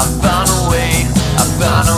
I found a way. I found.